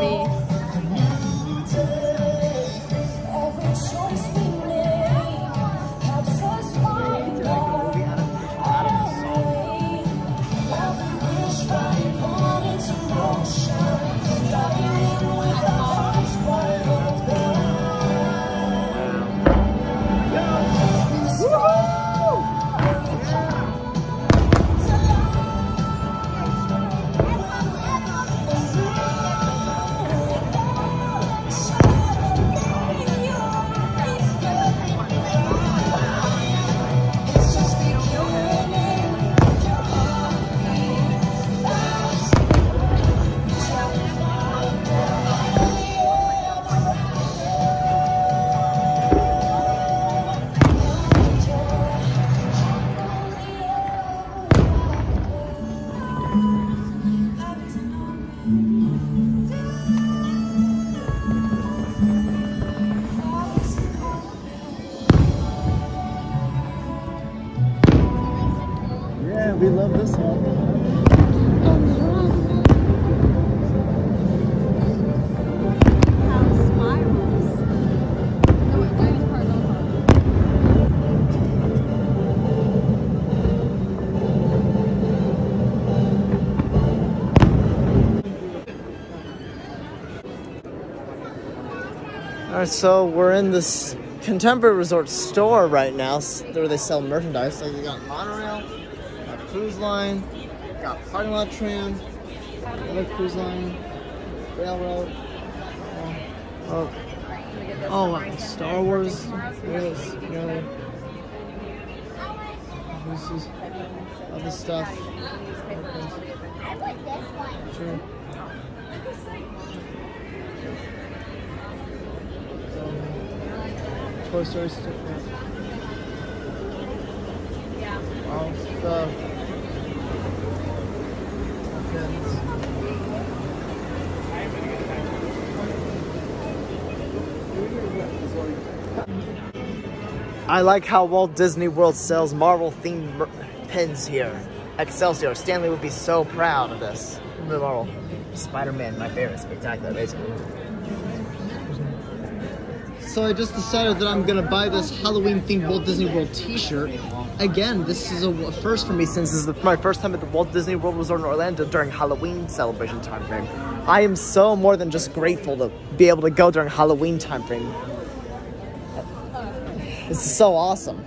me. Yeah, we love this one. All right, so we're in this contemporary resort store right now where they sell merchandise. Like they got monorail, cruise line, got parking lot tram, another cruise line, railroad. Oh, oh, oh wow, Star Wars. Yes, yeah. This is other stuff. Sure. Toy Story sticker. Wow, stuff. I like how Walt Disney World sells Marvel themed pins here. Excelsior. Stan Lee would be so proud of this. Marvel. Spider-Man, my favorite spectacular, basically. So I just decided that I'm gonna buy this Halloween themed Walt Disney World t-shirt. Again, this is a first for me since this is my first time at the Walt Disney World Resort in Orlando during Halloween celebration time frame. I am so more than just grateful to be able to go during Halloween time frame. This is so awesome.